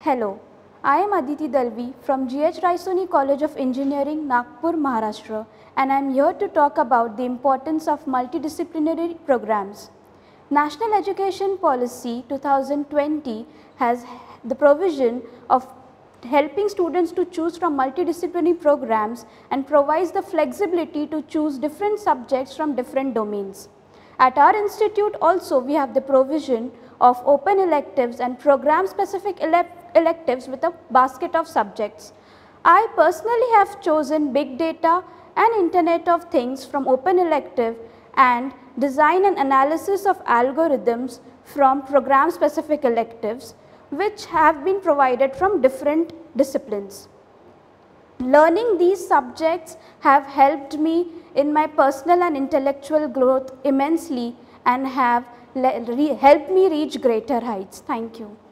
Hello, I am Aditi Dalvi from GH Raisoni College of Engineering, Nagpur, Maharashtra and I am here to talk about the importance of multidisciplinary programs. National Education Policy 2020 has the provision of helping students to choose from multidisciplinary programs and provides the flexibility to choose different subjects from different domains. At our institute also we have the provision of open electives and program specific electives with a basket of subjects. I personally have chosen big data and internet of things from open elective and design and analysis of algorithms from program specific electives which have been provided from different disciplines. Learning these subjects have helped me in my personal and intellectual growth immensely and have helped me reach greater heights. Thank you.